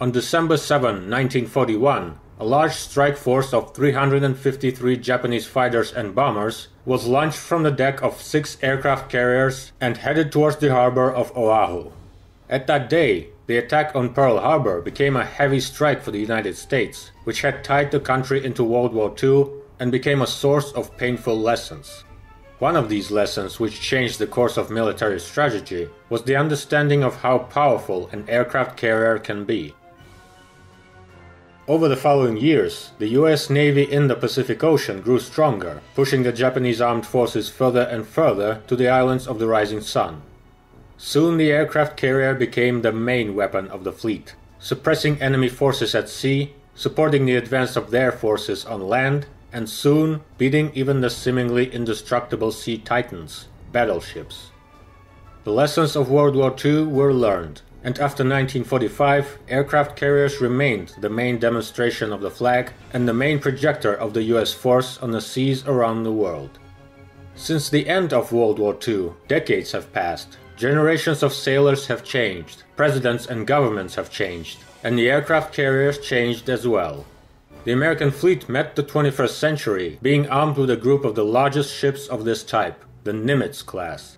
On December 7, 1941, a large strike force of 353 Japanese fighters and bombers was launched from the deck of six aircraft carriers and headed towards the harbor of Oahu. At that day, the attack on Pearl Harbor became a heavy strike for the United States, which had tied the country into World War II and became a source of painful lessons. One of these lessons, which changed the course of military strategy, was the understanding of how powerful an aircraft carrier can be. Over the following years, the US Navy in the Pacific Ocean grew stronger, pushing the Japanese armed forces further and further to the islands of the rising sun. Soon the aircraft carrier became the main weapon of the fleet, suppressing enemy forces at sea, supporting the advance of their forces on land, and soon beating even the seemingly indestructible sea titans, battleships. The lessons of World War II were learned, and after 1945, aircraft carriers remained the main demonstration of the flag and the main projector of the US force on the seas around the world. Since the end of World War II, decades have passed, generations of sailors have changed, presidents and governments have changed, and the aircraft carriers changed as well. The American fleet met the 21st century, being armed with a group of the largest ships of this type, the Nimitz class.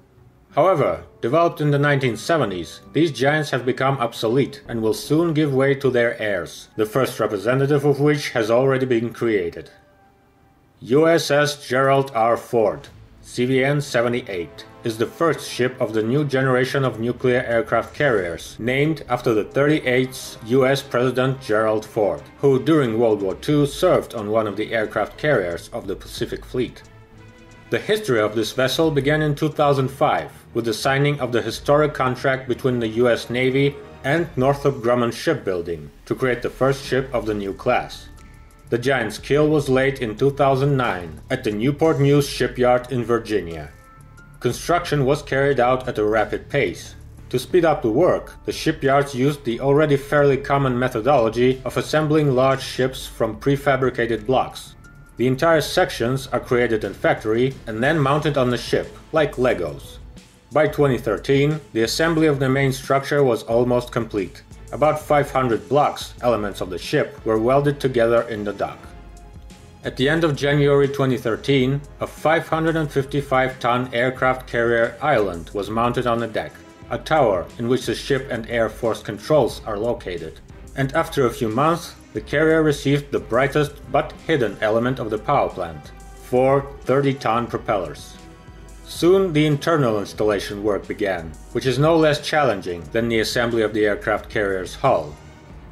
However, developed in the 1970s, these giants have become obsolete and will soon give way to their heirs, the first representative of which has already been created. USS Gerald R. Ford, CVN 78, is the first ship of the new generation of nuclear aircraft carriers, named after the 38th US President Gerald Ford, who during World War II served on one of the aircraft carriers of the Pacific Fleet. The history of this vessel began in 2005 with the signing of the historic contract between the US Navy and Northrop Grumman Shipbuilding to create the first ship of the new class. The Giant's keel was laid in 2009 at the Newport News shipyard in Virginia. Construction was carried out at a rapid pace. To speed up the work, the shipyards used the already fairly common methodology of assembling large ships from prefabricated blocks. The entire sections are created in factory and then mounted on the ship, like Legos. By 2013, the assembly of the main structure was almost complete. About 500 blocks, elements of the ship, were welded together in the dock. At the end of January 2013, a 555 ton aircraft carrier island was mounted on the deck, a tower in which the ship and air force controls are located. And after a few months, the carrier received the brightest but hidden element of the power plant four 30 ton propellers. Soon the internal installation work began, which is no less challenging than the assembly of the aircraft carrier's hull.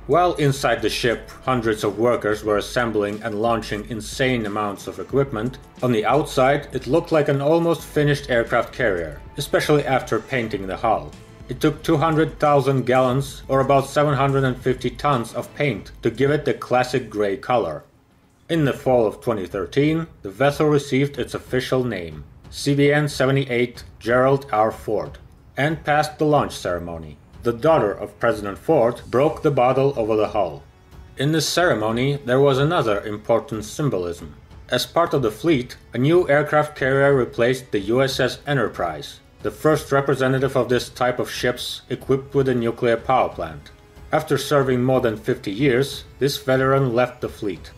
While inside the ship, hundreds of workers were assembling and launching insane amounts of equipment, on the outside it looked like an almost finished aircraft carrier, especially after painting the hull. It took 200,000 gallons, or about 750 tons of paint, to give it the classic gray color. In the fall of 2013, the vessel received its official name, CVN 78 Gerald R. Ford, and passed the launch ceremony. The daughter of President Ford broke the bottle over the hull. In this ceremony, there was another important symbolism. As part of the fleet, a new aircraft carrier replaced the USS Enterprise, the first representative of this type of ships equipped with a nuclear power plant. After serving more than 50 years, this veteran left the fleet.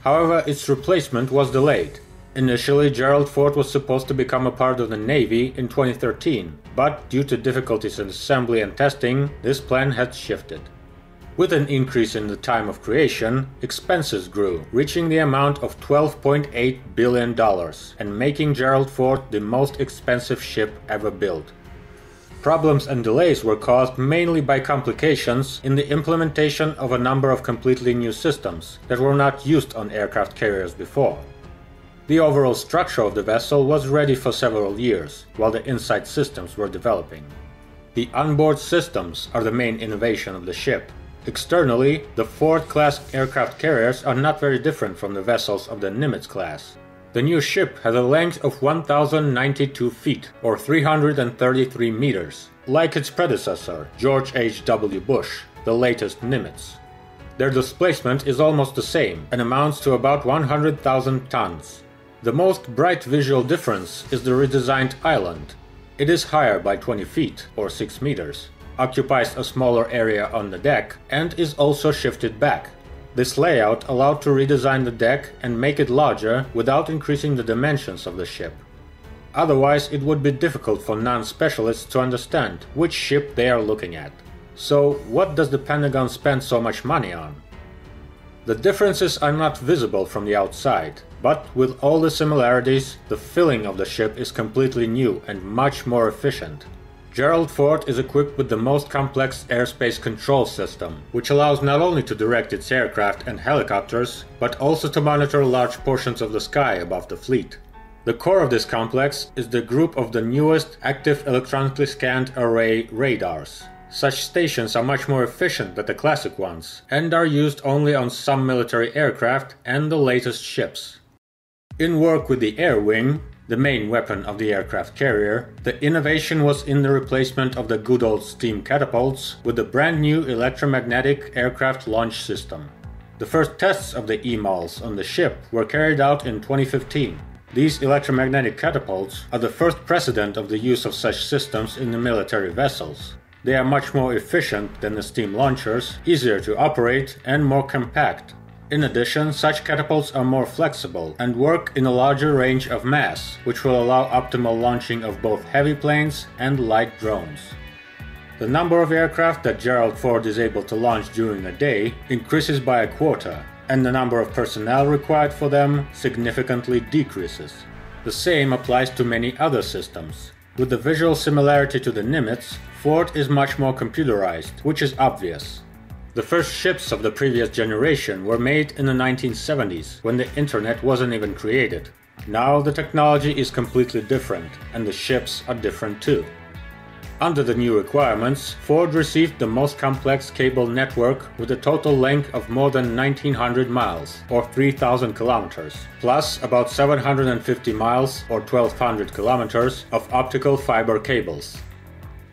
However, its replacement was delayed. Initially, Gerald Ford was supposed to become a part of the Navy in 2013, but due to difficulties in assembly and testing, this plan had shifted. With an increase in the time of creation, expenses grew, reaching the amount of $12.8 billion and making Gerald Ford the most expensive ship ever built. Problems and delays were caused mainly by complications in the implementation of a number of completely new systems that were not used on aircraft carriers before. The overall structure of the vessel was ready for several years, while the inside systems were developing. The onboard systems are the main innovation of the ship, Externally, the Ford class aircraft carriers are not very different from the vessels of the Nimitz class. The new ship has a length of 1092 feet, or 333 meters, like its predecessor, George H.W. Bush, the latest Nimitz. Their displacement is almost the same and amounts to about 100,000 tons. The most bright visual difference is the redesigned island. It is higher by 20 feet, or 6 meters, occupies a smaller area on the deck and is also shifted back. This layout allowed to redesign the deck and make it larger without increasing the dimensions of the ship. Otherwise, it would be difficult for non specialists to understand which ship they are looking at. So, what does the Pentagon spend so much money on? The differences are not visible from the outside, but with all the similarities, the filling of the ship is completely new and much more efficient. Gerald Ford is equipped with the most complex airspace control system, which allows not only to direct its aircraft and helicopters, but also to monitor large portions of the sky above the fleet. The core of this complex is the group of the newest active electronically scanned array radars, such stations are much more efficient than the classic ones, and are used only on some military aircraft and the latest ships. In work with the air wing, the main weapon of the aircraft carrier, the innovation was in the replacement of the good old steam catapults with the brand new electromagnetic aircraft launch system. The first tests of the EMALS on the ship were carried out in 2015. These electromagnetic catapults are the first precedent of the use of such systems in the military vessels. They are much more efficient than the steam launchers, easier to operate, and more compact. In addition, such catapults are more flexible and work in a larger range of mass, which will allow optimal launching of both heavy planes and light drones. The number of aircraft that Gerald Ford is able to launch during a day increases by a quarter, and the number of personnel required for them significantly decreases. The same applies to many other systems. With the visual similarity to the Nimitz, Ford is much more computerized, which is obvious. The first ships of the previous generation were made in the 1970s, when the internet wasn't even created. Now the technology is completely different, and the ships are different too. Under the new requirements, Ford received the most complex cable network with a total length of more than 1900 miles, or 3000 kilometers, plus about 750 miles, or 1200 kilometers, of optical fiber cables.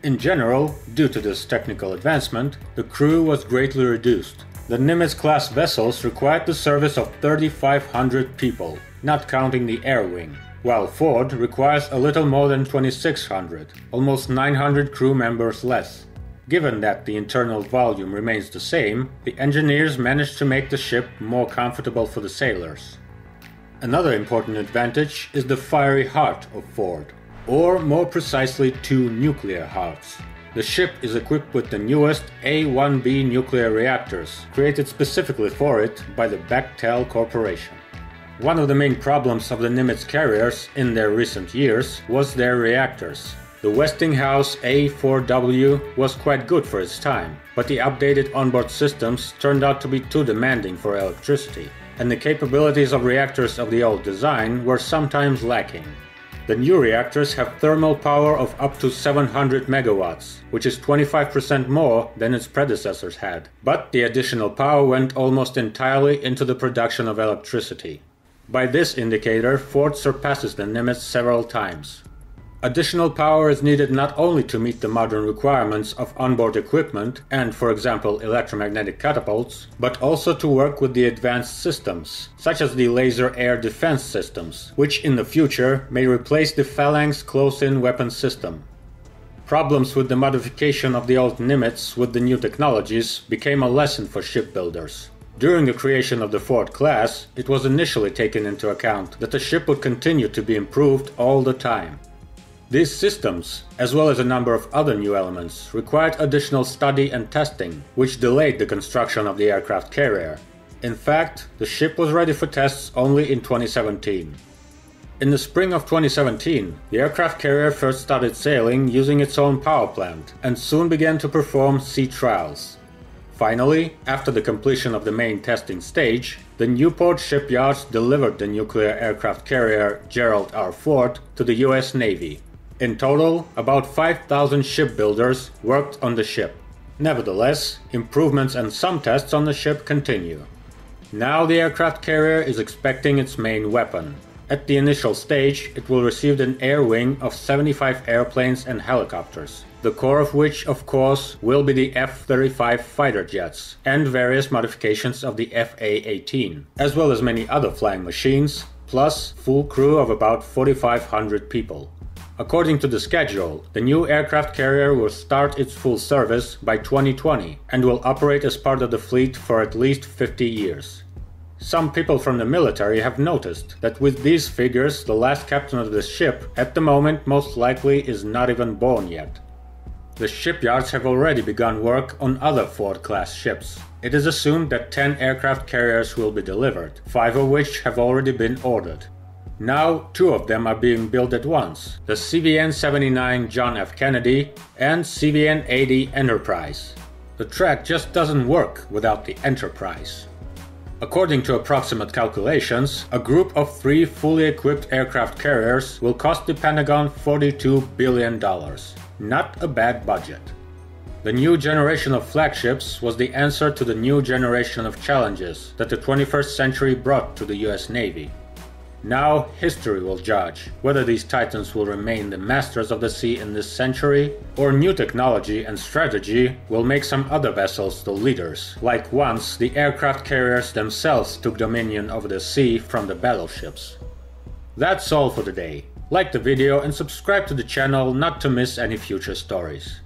In general, due to this technical advancement, the crew was greatly reduced. The Nimitz class vessels required the service of 3,500 people, not counting the air wing, while Ford requires a little more than 2,600, almost 900 crew members less. Given that the internal volume remains the same, the engineers managed to make the ship more comfortable for the sailors. Another important advantage is the fiery heart of Ford or more precisely two nuclear hearts. The ship is equipped with the newest A-1B nuclear reactors, created specifically for it by the Bechtel Corporation. One of the main problems of the Nimitz carriers in their recent years was their reactors. The Westinghouse A4W was quite good for its time, but the updated onboard systems turned out to be too demanding for electricity, and the capabilities of reactors of the old design were sometimes lacking. The new reactors have thermal power of up to 700 megawatts, which is 25% more than its predecessors had. But the additional power went almost entirely into the production of electricity. By this indicator, Ford surpasses the Nimitz several times. Additional power is needed not only to meet the modern requirements of onboard equipment and, for example, electromagnetic catapults, but also to work with the advanced systems, such as the laser air defense systems, which in the future may replace the Phalanx close in weapon system. Problems with the modification of the old Nimitz with the new technologies became a lesson for shipbuilders. During the creation of the Ford class, it was initially taken into account that the ship would continue to be improved all the time. These systems, as well as a number of other new elements, required additional study and testing, which delayed the construction of the aircraft carrier. In fact, the ship was ready for tests only in 2017. In the spring of 2017, the aircraft carrier first started sailing using its own power plant and soon began to perform sea trials. Finally, after the completion of the main testing stage, the Newport shipyards delivered the nuclear aircraft carrier Gerald R. Ford to the US Navy. In total, about 5,000 shipbuilders worked on the ship. Nevertheless, improvements and some tests on the ship continue. Now the aircraft carrier is expecting its main weapon. At the initial stage, it will receive an air wing of 75 airplanes and helicopters, the core of which, of course, will be the F 35 fighter jets and various modifications of the FA 18, as well as many other flying machines, plus full crew of about 4,500 people. According to the schedule, the new aircraft carrier will start its full service by 2020 and will operate as part of the fleet for at least 50 years. Some people from the military have noticed that with these figures, the last captain of the ship at the moment most likely is not even born yet. The shipyards have already begun work on other Ford class ships. It is assumed that 10 aircraft carriers will be delivered, 5 of which have already been ordered. Now, two of them are being built at once the CVN 79 John F. Kennedy and CVN 80 Enterprise. The Trek just doesn't work without the Enterprise. According to approximate calculations, a group of three fully equipped aircraft carriers will cost the Pentagon $42 billion. Not a bad budget. The new generation of flagships was the answer to the new generation of challenges that the 21st century brought to the US Navy. Now, history will judge whether these titans will remain the masters of the sea in this century, or new technology and strategy will make some other vessels the leaders, like once the aircraft carriers themselves took dominion over the sea from the battleships. That's all for today. Like the video and subscribe to the channel not to miss any future stories.